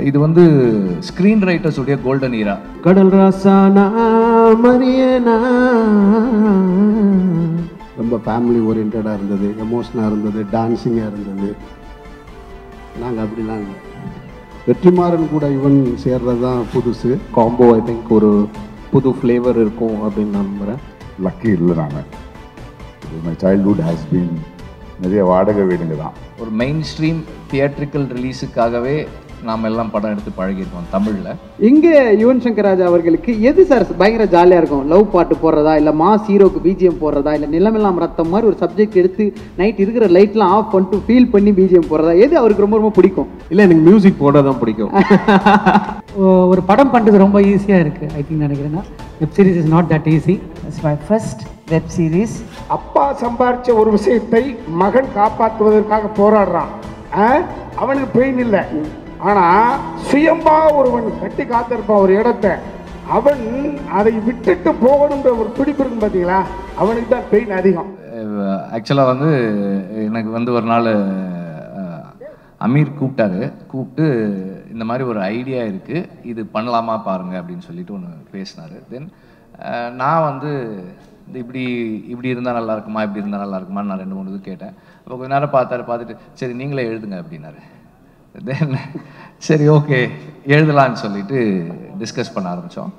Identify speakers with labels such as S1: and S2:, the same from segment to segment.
S1: இது வந்து screen writers உடைய கோல்டன் ஈரா
S2: கடல் ராசானா மரியனா. ரொம்ப ஃபேமிலி ஓரியன்டாக இருந்தது எமோஷனாக இருந்தது டான்ஸிங்காக இருந்தது. நாங்கள் அப்படிலாம் இல்லை. வெற்றிமாறன் கூட இவன் சேர்றது தான் புதுசு. காம்போ ஐ திங்க் ஒரு புது ஃப்ளேவர் இருக்கும் அப்படின்னு நான் நம்புகிறேன்
S3: லக்கி இல்லை நாங்கள் மை சைல்ட்ஹுட் ஹேஸ் பீன் நிறைய வாடகை வீடுங்க தான்.
S1: ஒரு மெயின் ஸ்ட்ரீம் தியேட்ரிக்கல் ரிலீஸுக்காகவே நாம் எல்லாம் படம் எடுத்து பழகியிருக்கோம் தமிழில்.
S4: இங்கே யுவன் சங்கர் ராஜா அவர்களுக்கு எது சார் பயங்கர ஜாலியாக இருக்கும்? லவ் பாட்டு போடுறதா? இல்லை மாஸ் ஹீரோக்கு பிஜிஎம் போடுறதா? இல்லை நிலமெல்லாம் ரத்தம் மாதிரி ஒரு சப்ஜெக்ட் எடுத்து நைட் இருக்கிற லைட்லாம் ஆஃப் பண்ணிட்டு ஃபீல் பண்ணி பிஜிஎம் போடுறதா? எது அவருக்கு ரொம்ப ரொம்ப பிடிக்கும்?
S2: இல்லை எனக்கு மியூசிக் போட தான் பிடிக்கும்
S5: ஒரு படம் பண்ணுறது ரொம்ப ஈஸியாக இருக்குது ஐ திங்க் நினைக்கிறேன்னா. Web series is not that easy
S6: it's my first web series
S7: அப்பா சம்பாரிச்ச ஒரு விஷயத்தை மகன் காப்பாற்றுவதற்காக போராடுறான். ஆ? அவனுக்கு பெயின் இல்லை. ஆனா சுயம்பா ஒருவன் கட்டி காத்திருப்பான் ஒரு இடத்தை. அவன் அதை விட்டுட்டு போகணுன்ற ஒரு பிடிப்பு இருக்கும் பார்த்தீங்களா அவனுக்கு தான் பெயின் அதிகம்.
S1: ஆக்சுவலாக வந்து எனக்கு வந்து ஒரு நாள் அமீர் கூப்பிட்டாரு. கூப்பிட்டு இந்த மாதிரி ஒரு ஐடியா இருக்குது இது பண்ணலாமா பாருங்கள் அப்படின்னு சொல்லிட்டு ஒன்று பேசினார். தென் நான் வந்து இந்த இப்படி இப்படி இருந்தால் நல்லா இருக்குமா இப்படி இருந்தால் நல்லா இருக்குமா நான் ரெண்டு மூணு இது கேட்டேன். அப்போ கொஞ்ச நேரம் பார்த்தாரு பார்த்துட்டு சரி நீங்களே எழுதுங்க அப்படின்னாரு. தென் சரி ஓகே எழுதலான்னு சொல்லிட்டு டிஸ்கஸ் பண்ண ஆரம்பித்தோம்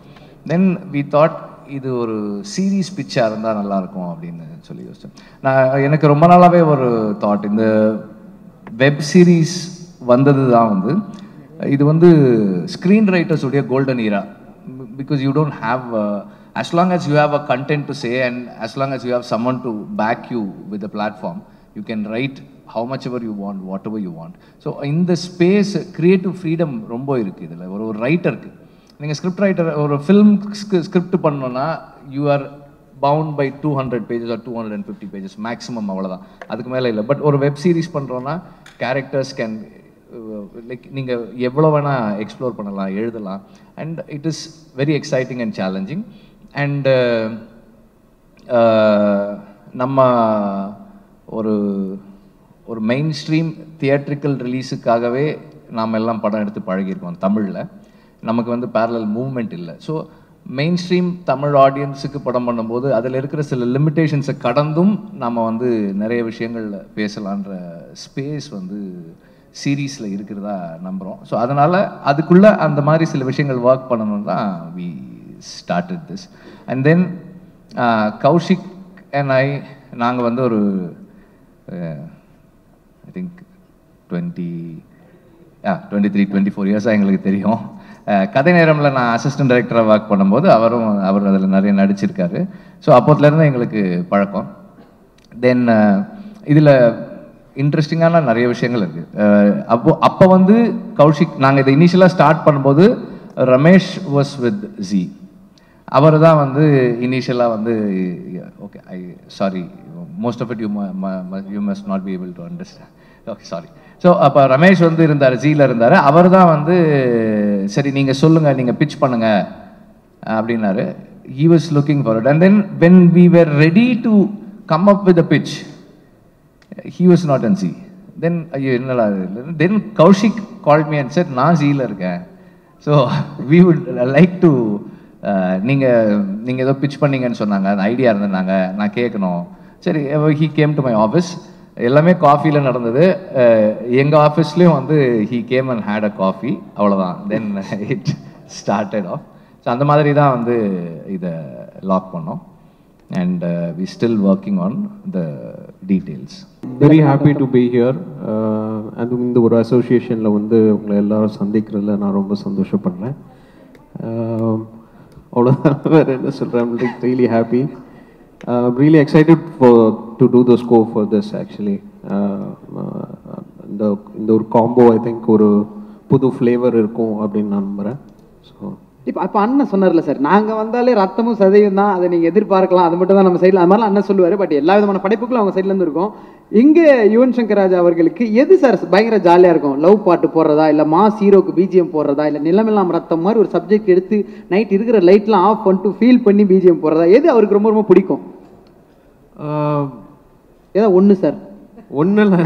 S1: தென் வி தாட் இது ஒரு சீரீஸ் பிச்சாக இருந்தால் நல்லாயிருக்கும் அப்படின்னு சொல்லி யோசித்தேன் நான் எனக்கு ரொம்ப நாளாகவே ஒரு தாட் இந்த வெப் சீரிஸ் வந்தது தான் வந்து இது வந்து ஸ்க்ரீன் ரைட்டர்ஸ் உடைய golden era because you don't have as long as you have a content to say and as long as you have someone to back you with the platform you can write how much ever you want whatever you want so இந்த space creative freedom ரொம்ப இருக்குது இதில். ஒரு ஒரு ரைட்டருக்கு நீங்கள் script writer ஒரு film script பண்ணோன்னா you are bound by two hundred pages or two hundred and fifty pages maximum அவ்வளோதான் அதுக்கு மேலே இல்லை. பட் ஒரு வெப் சீரிஸ் பண்ணுறோன்னா கேரக்டர்ஸ் கேன் லைக் நீங்கள் எவ்வளோ வேணால் எக்ஸ்ப்ளோர் பண்ணலாம் எழுதலாம். And it is very exciting and challenging and நம்ம ஒரு ஒரு மெயின் ஸ்ட்ரீம் தியேட்ரிக்கல் ரிலீஸுக்காகவே நாம் எல்லாம் படம் எடுத்து பழகியிருக்கோம் தமிழில். நமக்கு வந்து பேரலல் மூவ்மெண்ட் இல்லை. ஸோ மெயின் ஸ்ட்ரீம் தமிழ் ஆடியன்ஸுக்கு படம் பண்ணும்போது அதில் இருக்கிற சில லிமிட்டேஷன்ஸை கடந்தும் நம்ம வந்து நிறைய விஷயங்களில் பேசலான்ற ஸ்பேஸ் வந்து சீரீஸில் இருக்கிறதா நம்புகிறோம் ஸோ அதனால் அதுக்குள்ளே அந்த மாதிரி சில விஷயங்கள் ஒர்க் பண்ணணும் தான் we started this and then Kaushik and I நாங்கள் வந்து ஒரு I think twenty uh twenty three twenty four இயர்ஸாக எங்களுக்கு தெரியும். கதை நேரமில் நான் அசிஸ்டன்ட் டைரக்டராக ஒர்க் பண்ணும்போது அவரும் அவர் அதில் நிறைய நடிச்சிருக்காரு. ஸோ அப்போத்துலேருந்து எங்களுக்கு பழக்கம். தென் இதில் இன்ட்ரெஸ்டிங்கான நிறைய விஷயங்கள் இருக்குது அப்போ அப்போ வந்து கௌஷிக் நாங்கள் இதை இனிஷியலாக ஸ்டார்ட் பண்ணும்போது ரமேஷ் வாஸ் வித் ஜி அவர் தான் வந்து இனிஷியலாக வந்து okay I sorry most of it you you must not be able to understand okay sorry so அப்போ ரமேஷ் வந்து இருந்தார் ஜியில் இருந்தார். அவர் தான் வந்து சரி நீங்கள் சொல்லுங்கள் நீங்கள் பிச் பண்ணுங்க அப்படின்னாரு. He was looking for and then when when we were ready to come up with a pitch he was not in C ஐயோ என்னடா then Kaushik call me and sir நான் ஜியில் இருக்கேன். So we would like to நீங்கள் நீங்கள் ஏதோ pitch பண்ணீங்கன்னு சொன்னாங்க. அந்த ஐடியா இருந்தாங்க நான் கேட்கணும் சரி he came to my office எல்லாமே காஃபியில் நடந்தது. எங்கள் ஆஃபீஸ்லேயும் வந்து he came and had a coffee அவ்வளோதான் then it started off so அந்த மாதிரி தான் வந்து இதை லாக் பண்ணோம். And we still working on the details
S2: very happy to be here அதுவும் இந்த ஒரு அசோசியேஷனில் வந்து உங்களை எல்லாரும் சந்திக்கிறதுல நான் ரொம்ப சந்தோஷப்படுறேன். Uh, அவ்வளோதான் வேறு என்ன சொல்கிறேன் really happy really excited for to do the ஸ்கோ for this actually இந்த இந்த ஒரு காம்போ ஐ திங்க் ஒரு புது ஃப்ளேவர் இருக்கும் அப்படின்னு நான் நம்புகிறேன் ஸோ
S4: இப்போ அப்போ அண்ணன் சொன்னார்ல சார் நாங்கள் வந்தாலே ரத்தமும் சதையும் தான் அதை நீங்கள் எதிர்பார்க்கலாம் அது மட்டும் தான் நம்ம சைடில் அது மாதிரிலாம் அண்ணன் சொல்லுவார் பட் எல்லா விதமான படைப்புகளும் அவங்க சைட்லேருந்து இருக்கும். இங்கே யுவன் சங்கர் ராஜா அவர்களுக்கு எது சார் பயங்கர ஜாலியாக இருக்கும்? லவ் பாட்டு போடுறதா இல்லை மாஸ் ஹீரோக்கு பிஜிஎம் போடுறதா இல்லை நிலமெல்லாம் ரத்தம் மாதிரி ஒரு சப்ஜெக்ட் எடுத்து நைட் இருக்கிற லைட்லாம் ஆஃப் பண்ணிட்டு ஃபீல் பண்ணி பிஜிஎம் போடுறதா எது அவருக்கு ரொம்ப ரொம்ப பிடிக்கும்? ஏதோ ஒன்று சார்
S2: ஒன்றும் இல்லை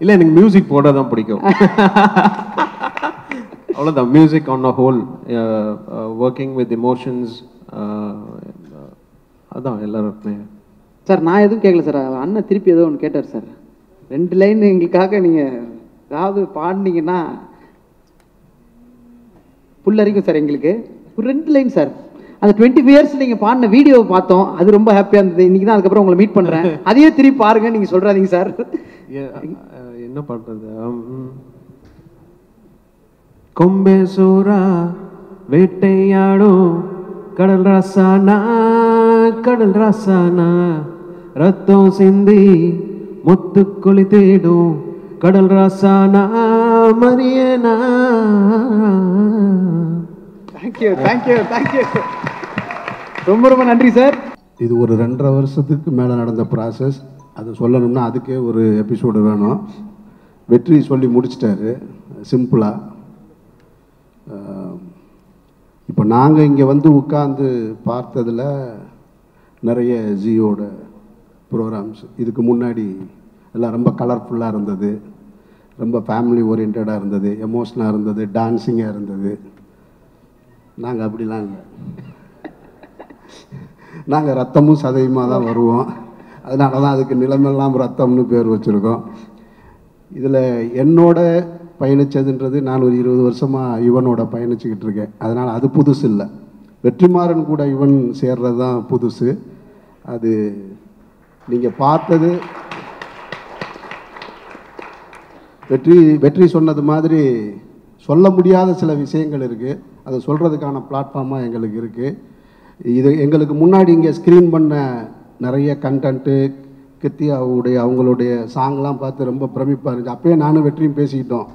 S2: இல்லை எனக்கு மியூசிக் போட தான் பிடிக்கும் அவ்வளோதான் music on a whole working with emotions அதான் எல்லாருமே
S4: சார் நான் எதுவும் கேட்கல சார் அண்ணன் திருப்பி ஏதோ ஒன்று கேட்டார் சார் ரெண்டு லைன் எங்களுக்காக நீங்கள் ஏதாவது பாடினீங்கன்னா புல்லரிக்கும் சார் எங்களுக்கு. ஒரு ரெண்டு லைன் சார் அந்த டுவெண்ட்டி இயர்ஸ் நீங்கள் பாடின வீடியோவை பார்த்தோம் அது ரொம்ப ஹாப்பியாக இருந்தது. இன்னைக்கு தான் அதுக்கப்புறம் உங்களை மீட் பண்ணுறேன் அதையே திருப்பி பாருங்க நீங்கள் சொல்கிறாதீங்க சார்.
S2: என்ன பண்றது உம். கொம்பே சூரா வேட்டையாடும் கடல் ரசானா கடல் ரசானா. ரத்தம் சிந்தி முத்துக்குழி தேடும் கடல் ரசானா மரியனா.
S4: Thank you thank you thank you ரொம்ப ரொம்ப நன்றி சார்
S8: இது ஒரு ரெண்டரை வருஷத்துக்கு மேலே நடந்த ப்ராசஸ் அது சொல்லணும்னா அதுக்கே ஒரு எபிசோடு வேணும். வெற்றி சொல்லி முடிச்சிட்டாரு. சிம்பிளாக இப்போ நாங்கள் இங்கே வந்து உட்காந்து பார்த்ததில் நிறைய ஜியோட ப்ரோக்ராம்ஸ் இதுக்கு முன்னாடி எல்லாம் ரொம்ப கலர்ஃபுல்லாக இருந்தது. ரொம்ப ஃபேமிலி ஓரியன்டாக இருந்தது. எமோஷனாக இருந்தது. டான்ஸிங்காக இருந்தது. நாங்கள் அப்படிலாம் இல்லை. நாங்கள் ரத்தமும் சதையுமாக தான் வருவோம். அதனால தான் அதுக்கு நிலமெல்லாம் ரத்தம்னு பேர் வச்சுருக்கோம். இதில் என்னோட பயணித்ததுன்றது நான் ஒரு இருபது வருஷமாக யுவனோட பயணிச்சுக்கிட்டு இருக்கேன். அதனால் அது புதுசு இல்லை. வெற்றிமாறன் கூட யுவன் சேர்றது தான் புதுசு. அது நீங்கள் பார்த்தது வெற்றி வெற்றி சொன்னது மாதிரி சொல்ல முடியாத சில விஷயங்கள் இருக்குது அதை சொல்கிறதுக்கான பிளாட்ஃபார்மாக எங்களுக்கு இருக்குது இது எங்களுக்கு முன்னாடி இங்கே ஸ்க்ரீன் பண்ண நிறைய கண்டென்ட்டு கிருத்தியாவுடைய அவங்களுடைய சாங்லாம் பார்த்து ரொம்ப பிரமிப்பாக இருந்துச்சு. அப்போயே நானும் வெற்றியும் பேசிக்கிட்டோம்.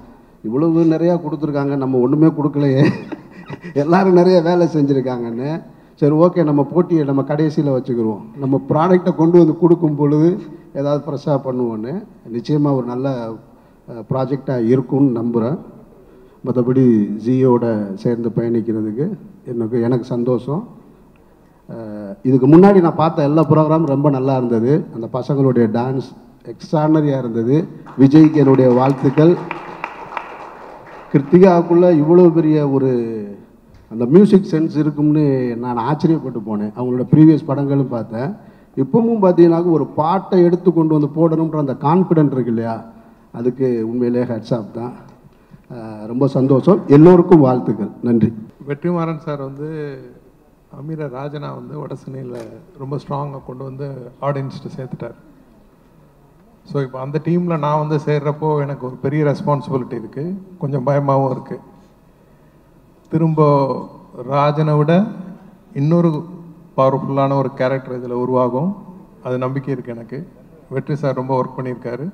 S8: இவ்வளவு நிறையா கொடுத்துருக்காங்க. நம்ம ஒன்றுமே கொடுக்கலையே. எல்லோரும் நிறைய வேலை செஞ்சுருக்காங்கன்னு. சரி ஓகே நம்ம போட்டியை நம்ம கடைசியில் வச்சுக்கிருவோம். நம்ம ப்ராடக்டை கொண்டு வந்து கொடுக்கும் பொழுது ஏதாவது ஃப்ரெஷ்ஷாக பண்ணுவோன்னு. நிச்சயமாக ஒரு நல்ல ப்ராஜெக்டாக இருக்கும்னு நம்புகிறேன் மற்றபடி ஜியோட சேர்ந்து பயணிக்கிறதுக்கு எனக்கு எனக்கு சந்தோஷம். இதுக்கு முன்னாடி நான் பார்த்த எல்லா ப்ரோக்ராமும் ரொம்ப நல்லா இருந்தது. அந்த பசங்களுடைய டான்ஸ் எக்ஸ்ட்ரானரியாக இருந்தது. விஜய்க்கு என்னுடைய வாழ்த்துக்கள். கிருத்திகாவுக்குள்ளே இவ்வளோ பெரிய ஒரு அந்த மியூசிக் சென்ஸ் இருக்கும்னு நான் ஆச்சரியப்பட்டு போனேன். அவங்களோட ப்ரீவியஸ் படங்களும் பார்த்தேன். இப்பவும் பார்த்தீங்கன்னாக்க ஒரு பாட்டை எடுத்து கொண்டு வந்து போடணுன்ற அந்த கான்ஃபிடென்ட் இருக்கு இல்லையா? அதுக்கு உண்மையிலே ஹெட்ஸ்ஆப் தான். ரொம்ப சந்தோஷம். எல்லோருக்கும் வாழ்த்துக்கள். நன்றி.
S9: வெற்றிமாறன் சார் வந்து அமீர ராஜனா வந்து வடசென்னையில் ரொம்ப ஸ்ட்ராங்காக கொண்டு வந்து ஆடியன்ஸ்ட்டு சேர்த்துட்டார். ஸோ இப்போ அந்த டீமில் நான் வந்து சேர்றப்போ எனக்கு ஒரு பெரிய ரெஸ்பான்சிபிலிட்டி இருக்குது கொஞ்சம் பயமாகவும் இருக்குது திரும்ப ராஜனை விட இன்னொரு பவர்ஃபுல்லான ஒரு கேரக்டர் இதில் உருவாகும். அது நம்பிக்கை இருக்குது எனக்கு. வெற்றி சார் ரொம்ப ஒர்க் பண்ணியிருக்காரு.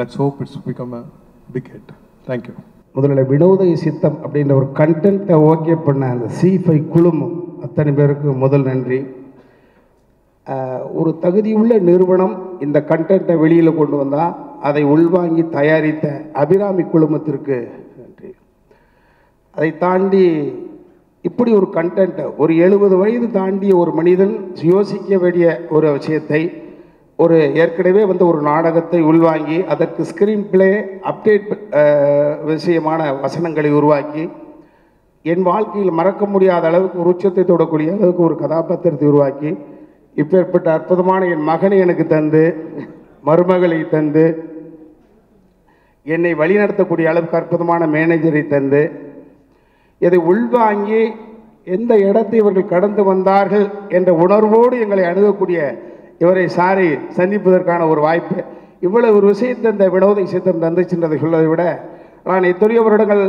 S9: Let's hope it's become a big hit thank you
S7: முதல்ல வினோத சித்தம் அப்படின்ற ஒரு கண்டென்ட்டை ஓகே பண்ண அந்த சிஃபை குழுமம் அத்தனை பேருக்கு முதல் நன்றி. ஒரு தகுதியுள்ள நிறுவனம் இந்த கண்டென்ட்டை வெளியில் கொண்டு வந்தால் அதை உள்வாங்கி தயாரித்த அபிராமி குழுமத்திற்கு நன்றி. அதை தாண்டி இப்படி ஒரு கண்டென்ட்டை ஒரு எழுபது வயது தாண்டிய ஒரு மனிதன் யோசிக்க வேண்டிய ஒரு விஷயத்தை ஒரு ஏற்கனவே வந்து ஒரு நாடகத்தை உள்வாங்கி அதற்கு ஸ்க்ரீன் பிளே அப்டேட் விஷயமான வசனங்களை உருவாக்கி என் வாழ்க்கையில் மறக்க முடியாத அளவுக்கு ஒரு உச்சத்தை தொடக்கூடிய அளவுக்கு ஒரு கதாபாத்திரத்தை உருவாக்கி இப்பேற்பட்ட அற்புதமான என் மகனை எனக்கு தந்து மருமகளை தந்து என்னை வழிநடத்தக்கூடிய அளவுக்கு அற்புதமான மேனேஜரை தந்து இதை உள்வாங்கி எந்த இடத்தை இவர்கள் கடந்து வந்தார்கள் என்ற உணர்வோடு எங்களை அணுகக்கூடிய இவரை சாரி சந்திப்பதற்கான ஒரு வாய்ப்பு. இவ்வளவு ஒரு விஷயத்தை இந்த வினோதை சித்தம் தந்துச்சுன்றதை சொல்வதை விட நான் எத்தனையோ வருடங்கள்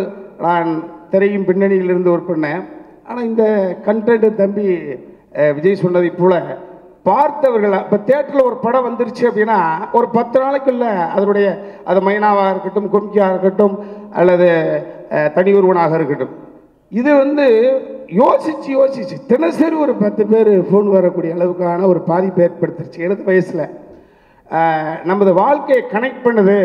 S7: நான் திரையும் பின்னணியில் இருந்து ஒர்க் பண்ணேன். ஆனால் இந்த கண்டென்ட் தம்பி விஜய் சொன்னதை போல பார்த்தவர்கள் இப்போ தேட்டரில் ஒரு படம் வந்துருச்சு அப்படின்னா ஒரு பத்து நாளைக்குள்ள அதனுடைய அது மைனாவாக இருக்கட்டும் கும்கியாக இருக்கட்டும் அல்லது தனி ஒருவனாக இருக்கட்டும். இது வந்து யோசிச்சு யோசிச்சு. தினசரி ஒரு பத்து பேர் ஃபோன் வரக்கூடிய அளவுக்கான ஒரு பாதிப்பு ஏற்படுத்திருச்சு. எனது வயசில். நமது வாழ்க்கையை கனெக்ட் பண்ணுது.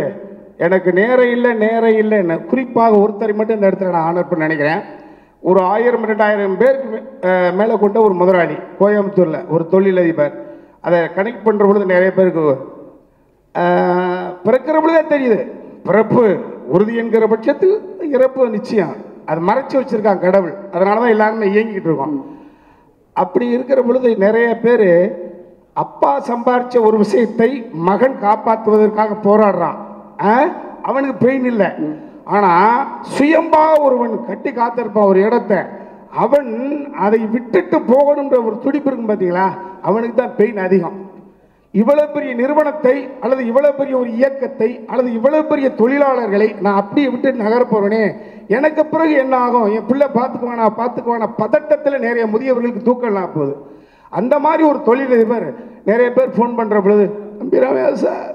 S7: எனக்கு நேரம் இல்லை நேரம் என்ன குறிப்பாக ஒருத்தரை மட்டும் இந்த இடத்துல நான் ஆனர் பண்ண நினைக்கிறேன். ஒரு ஆயிரம் ரெண்டாயிரம் பேருக்கு மேலே கொண்ட ஒரு முதலாளி கோயம்புத்தூரில் ஒரு தொழிலதிபர். அதை கனெக்ட் பண்ணுற பொழுது நிறைய பேருக்கு பிறக்கிற பொழுதே தெரியுது. பிறப்பு உறுதி என்கிற பட்சத்தில் இறப்பு நிச்சயம். அது மறைச்சு வச்சிருக்கான் கடவுள். அதனால தான் எல்லாருமே இயங்கிக்கிட்டு இருக்கோம். அப்படி இருக்கிற பொழுது நிறைய பேர் அப்பா சம்பாரிச்ச ஒரு விஷயத்தை மகன் காப்பாற்றுவதற்காக போராடுறான். ஆ? அவனுக்கு பெயின் இல்லை. ஆனால் சுயம்பா ஒருவன் கட்டி காத்திருப்பான் ஒரு இடத்த. அவன் அதை விட்டுட்டு போகணுன்ற ஒரு துடிப்பு இருக்கும் பார்த்தீங்களா அவனுக்கு தான் பெயின் அதிகம். இவ்வளோ பெரிய நிறுவனத்தை அல்லது இவ்வளோ பெரிய ஒரு இயக்கத்தை அல்லது இவ்வளோ பெரிய தொழிலாளர்களை நான் அப்படியே விட்டு நகர எனக்கு பிறகு என்ன ஆகும்? என் பிள்ளை பார்த்துக்குவானா பார்த்துக்குவானா? பதட்டத்தில் நிறைய முதியவர்களுக்கு தூக்கலாம் போகுது. அந்த மாதிரி ஒரு தொழிலதிபர் நிறைய பேர் ஃபோன் பண்ணுற பொழுது நம்பிராமே சார்.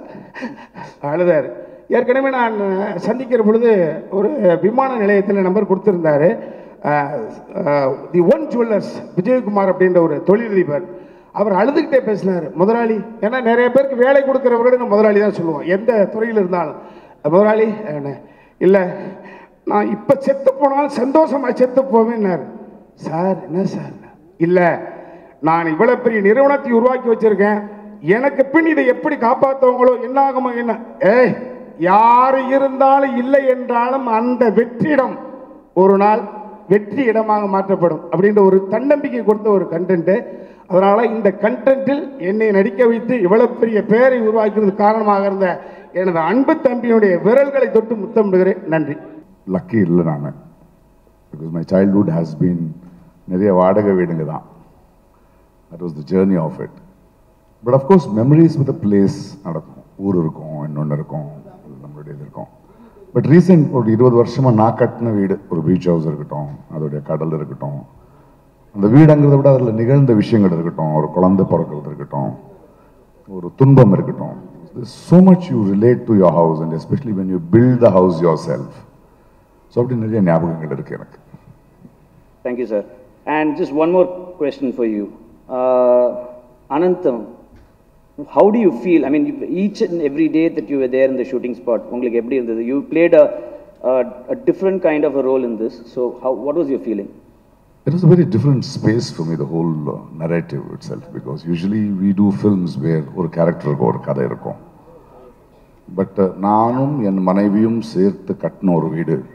S7: அழுதார். ஏற்கனவே நான் சந்திக்கிற பொழுது ஒரு விமான நிலையத்தில் நம்பர் கொடுத்துருந்தாரு. தி ஒன் ஜுவல்லர்ஸ் விஜயகுமார் அப்படின்ற ஒரு தொழிலதிபர். அவர் அழுதுகிட்டே பேசினார். முதலாளி ஏன்னா நிறைய பேருக்கு வேலை கொடுக்குறவர்கள் நம்ம முதலாளி தான் சொல்லுவோம். எந்த துறையில் இருந்தாலும். முதலாளி இல்லை நான் இப்போ செத்து போனாலும் சந்தோஷமாக செத்து போவேன்னாரு. சார் என்ன சார்? இல்லை நான் இவ்வளோ பெரிய நிறுவனத்தை உருவாக்கி வச்சிருக்கேன். எனக்கு பின் இதை எப்படி காப்பாற்றுவாங்களோ என்ன ஆகுமோ என்ன? ஏய் யார் இருந்தாலும் இல்லை என்றாலும் அந்த வெற்றிடம் ஒரு நாள் வெற்றி இடமாக மாற்றப்படும் அப்படின்ற ஒரு தன்னம்பிக்கை கொடுத்த ஒரு கண்டென்ட்டு அதனால் இந்த கண்டென்ட்டில் என்னை நடிக்க வைத்து இவ்வளோ பெரிய பெயரை உருவாக்கிறது காரணமாக இருந்த எனது அன்பு தம்பியினுடைய விரல்களை தொட்டு முத்தமிடுகிறேன். நன்றி.
S3: லக்கி இல்லை நான். Because my childhood has been நிறைய வாடகை வீடுங்க தான். That was the journey of it but of course memories with place நடக்கும். ஊர் இருக்கும் இன்னொன்று இருக்கும் நம்மளுடைய இது இருக்கும். பட் ரீசெண்ட் ஒரு இருபது வருஷமாக நான் கட்டின வீடு ஒரு பீச் ஹவுஸ் இருக்கட்டும் அதோடைய கடல் இருக்கட்டும். அந்த வீடுங்கிறத விட அதில் நிகழ்ந்த விஷயங்கள் இருக்கட்டும் ஒரு குழந்தை பிறக்கிறது இருக்கட்டும் ஒரு துன்பம் இருக்கட்டும். So much you relate to your house and especially when you build the house yourself. So அப்படி நிறைய ஞாபகங்கள் இருக்கு எனக்கு
S10: one more question for you. Uh, Anantham, how do you feel? I mean, you- each and every day that you were there in the shooting spot, உங்களுக்கு எப்படி இருந்தது? You played a, a, a different kind of a role in this. So, how, what was your feeling?
S3: It was a very different space for me, the whole uh, narrative itself, because usually we do films where ஒரு character இருக்கும் ஒரு கதை இருக்கும் but நானும் என் மனைவியும் சேர்த்து கட்டின ஒரு வீடு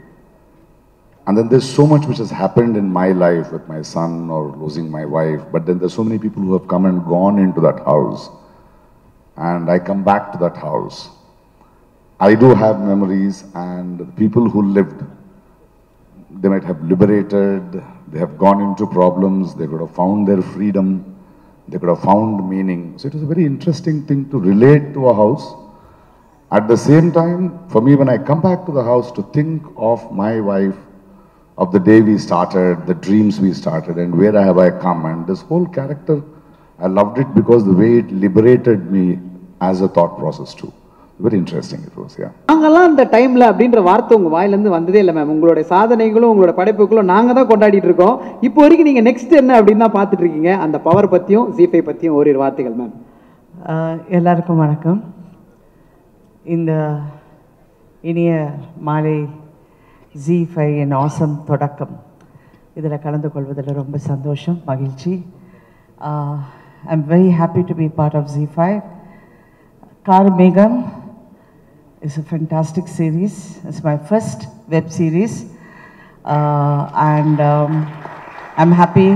S3: And then there's so much which has happened in my life with my son or losing my wife, but then there's so many people who have come and gone into that house. And I come back to that house. I do have memories, and people who lived, they might have liberated, they have gone into problems, they could have found their freedom, they could have found meaning. So it was a very interesting thing to relate to a house. At the same time, for me, when I come back to the house to think of my wife, of the day we started, the dreams we started, and where have I come, and this whole character, I loved it because the way it liberated me as a thought process too. Very interesting it was, yeah.
S4: நாங்கெல்லாம் அந்த டைம்ல அப்படின்ற வார்த்தை உங்க வாயிலிருந்து வந்ததே இல்லை ma'am உங்களுடைய சாதனைகளும் உங்களோட படைப்புகளும் நாங்க தான் கொண்டாடிட்டு இருக்கோம். இப்போ வரைக்கும் நீங்க நெக்ஸ்ட் என்ன அப்படின்னு தான் பார்த்துட்டு இருக்கீங்க? அந்த பவர் பத்தியும் ஜிஃபை பத்தியும் ஓரிரு வார்த்தைகள் மேம்
S6: எல்லாருக்கும் வணக்கம். இந்த இனிய மாலை ஜி ஃபைவ் என் ஆசம் தொடக்கம் இதில் கலந்து கொள்வதில் ரொம்ப சந்தோஷம் மகிழ்ச்சி I am very happy to be part of G five Karmegam is a fantastic series. It's my first web series. Uh, and um, I'm happy.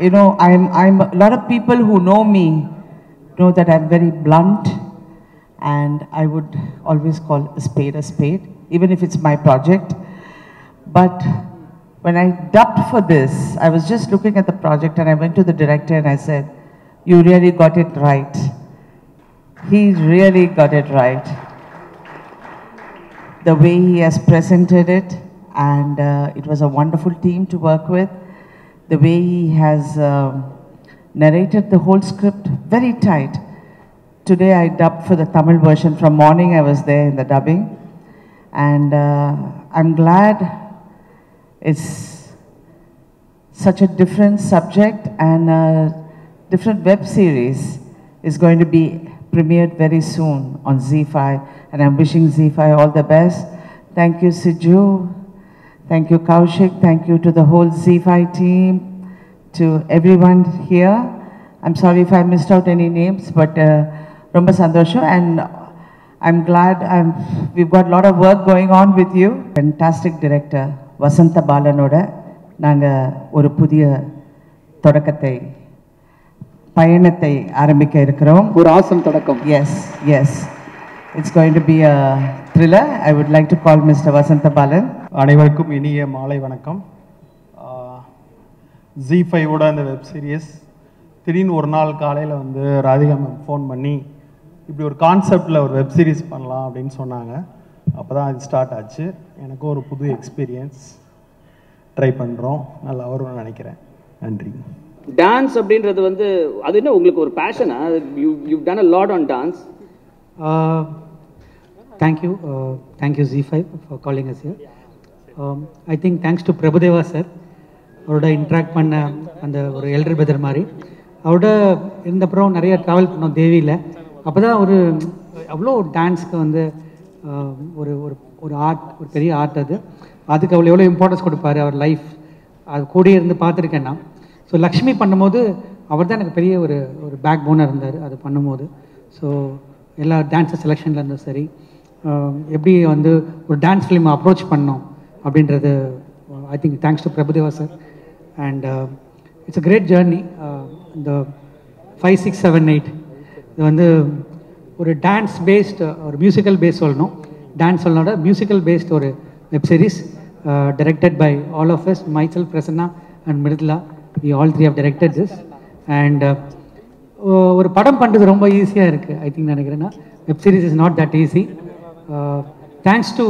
S6: You know, I'm, I'm, a lot of people who know me know that I'm very blunt and I would always call a spade a spade, even if it's my project. But when I dubbed for this, I was just looking at the project and I went to the director and I said, You really got it right. He really got it right. The way he has presented it, and uh, it was a wonderful team to work with. The way he has um narrated the whole script, very tight. Today I dubbed for the Tamil version. From morning I was there in the dubbing, and uh, I'm glad it's such a different subject and a different web series is going to be premiered very soon on Z5. And I'm wishing Z5 all the best. Thank you, Siju. Thank you, Kaushik. Thank you to the whole Z5 team, to everyone here. I'm sorry if I missed out any names, but uh, Romba Sandosho and I'm glad I'm, we've got a lot of work going on with you. Fantastic director, வசந்த பாலனோட நாங்கள் ஒரு புதிய தொடக்கத்தை பயணத்தை ஆரம்பிக்க இருக்கிறோம்.
S4: ஒரு awesome தொடக்கம்.
S6: Yes yes it's going to be a thriller I would like to call mister Vasantha Balan
S11: அனைவருக்கும் இனிய மாலை வணக்கம். ஜி ஃபைவோட அந்த வெப் சீரிஸ் திடீர்னு ஒரு நாள் காலையில் வந்து ராதிகா மேம் ஃபோன் பண்ணி இப்படி ஒரு கான்செப்டில் ஒரு வெப் சீரிஸ் பண்ணலாம் அப்படின்னு சொன்னாங்க. அப்போ தான் அது ஸ்டார்ட் ஆச்சு. எனக்கும் ஒரு புது எக்ஸ்பீரியன்ஸ் ட்ரை பண்ணுறோம் நல்லா வரும்னு நினைக்கிறேன். நன்றி.
S10: டான்ஸ் அப்படின்றது வந்து அது என்ன உங்களுக்கு ஒரு பேஷனா you you done a lot on
S5: dance thank you, Z5, for calling us here. Um, I think thanks to Prabhudeva sir அவரோட இன்ட்ராக்ட் பண்ண அந்த ஒரு எல்டர் பிரதர் மாதிரி. அவரோட இருந்தப்புறம் நிறைய ட்ராவல் பண்ணோம் தேவியில். அப்போ தான் ஒரு அவ்வளோ டான்ஸ்க்கு வந்து ஒரு ஒரு ஒரு ஆர்ட் ஒரு பெரிய ஆர்ட் அது. அதுக்கு அவ்வளோ எவ்வளோ இம்பார்ட்டன்ஸ் கொடுப்பாரு அவர் லைஃப் அது கூடயே இருந்து பார்த்துருக்கேன் நான். ஸோ லக்ஷ்மி பண்ணும்போது அவர் தான் எனக்கு பெரிய ஒரு ஒரு பேக் போனாக இருந்தார் அது பண்ணும்போது. ஸோ எல்லா டான்ஸர் செலெக்ஷனில் இருந்தும் சரி எப்படி வந்து ஒரு டான்ஸ் ஃபிலிம் அப்ரோச் பண்ணோம் அப்படின்றது I think thanks to Prabhudeva sir and it's a great journey இந்த ஃபைவ் சிக்ஸ் செவன் எயிட் இது வந்து ஒரு டான்ஸ் பேஸ்டு ஒரு மியூசிக்கல் பேஸ் சொல்லணும். டான்ஸ் சொல்லனோட மியூசிக்கல் பேஸ்ட் ஒரு web series directed by all of us myself Prasanna and Mrithla we all three of directed this and ஒரு படம் பண்ணுறது ரொம்ப ஈஸியாக இருக்குது ஐ திங்க் நினைக்கிறேன்னா. Web series is not that easy thanks to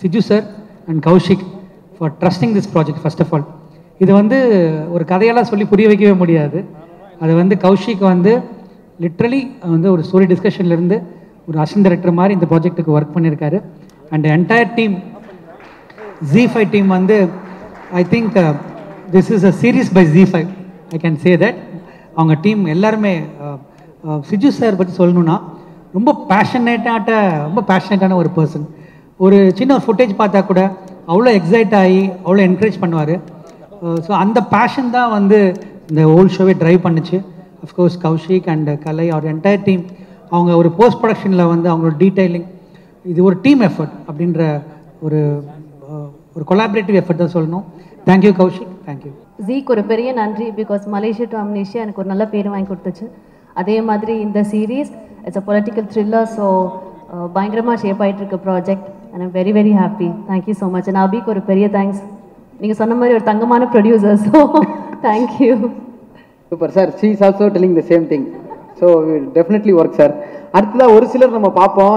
S5: Siju sir and Kaushik for trusting this project first of all இது வந்து ஒரு கதையெல்லாம் சொல்லி புரிய வைக்கவே முடியாது. அது வந்து கௌஷிக் வந்து லிட்ரலி வந்து ஒரு ஸ்டோரி டிஸ்கஷன்லேருந்து ஒரு அசிஸ்டன்ட் டைரக்டர் மாதிரி இந்த ப்ராஜெக்ட்டுக்கு ஒர்க் பண்ணியிருக்காரு. And entire team Zee five team வந்து I think this is a series by Zee five I can say that அவங்க டீம் எல்லாருமே சிஜு சார் பற்றி சொல்லணும்னா ரொம்ப பேஷனேட்டாட்ட ரொம்ப பேஷனேட்டான ஒரு பர்சன் ஒரு சின்ன ஒரு ஃபுட்டேஜ் பார்த்தா கூட அவ்வளோ எக்ஸைட் ஆகி அவ்வளோ என்கரேஜ் பண்ணுவார். ஸோ அந்த பேஷன் தான் வந்து இந்த ஓல்ட் ஷோவே ட்ரைவ் பண்ணுச்சு. Of course Kaushik and Kalai our entire team அவங்க ஒரு போஸ்ட் ப்ரொடக்ஷனில் வந்து அவங்களோட டீட்டெயிலிங் இது ஒரு டீம் எஃபர்ட் அப்படின்ற ஒரு ஒரு கொலாபரேட்டிவ் எஃபர்ட் தான் சொல்லணும். தேங்க்யூ கௌஷிக் தேங்க்யூ
S12: ஜீக்கு ஒரு பெரிய நன்றி பிகாஸ் மலேசியா டு அம்னேஷியா எனக்கு ஒரு நல்ல பேர் வாங்கி கொடுத்துச்சு. அதே மாதிரி இந்த series it's a political thriller so பயங்கரமாக ஷேப் ஆகிட்டு இருக்க project and I'm very very happy thank you so much and அபிக்கு ஒரு பெரிய தேங்க்ஸ் நீங்கள் சொன்ன மாதிரி ஒரு தங்கமான producer so
S4: thank you super sir she is also telling the same thing so definitely work sir அடுத்ததாக ஒரு சிலர் நம்ம பார்ப்போம்.